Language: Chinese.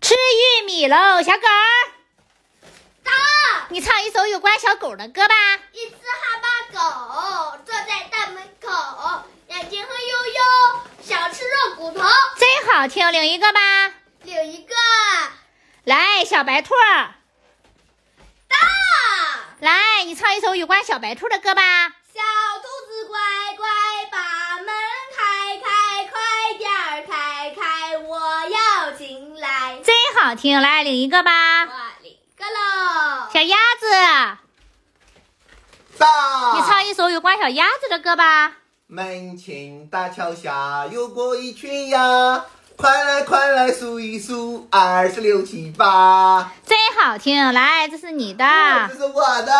吃玉米喽，小狗儿。到。你唱一首有关小狗的歌吧。一只哈巴狗坐在大门口，眼睛黑黝黝，想吃肉骨头。真好听，领一个吧。领一个。来，小白兔。到。来，你唱一首有关小白兔的歌吧。好听，来领一个吧。我领个喽。小鸭子。到。你唱一首有关小鸭子的歌吧。门前大桥下游过一群鸭。快来快来数一数，二十六七八，真好听！来，这是你的，这是我的，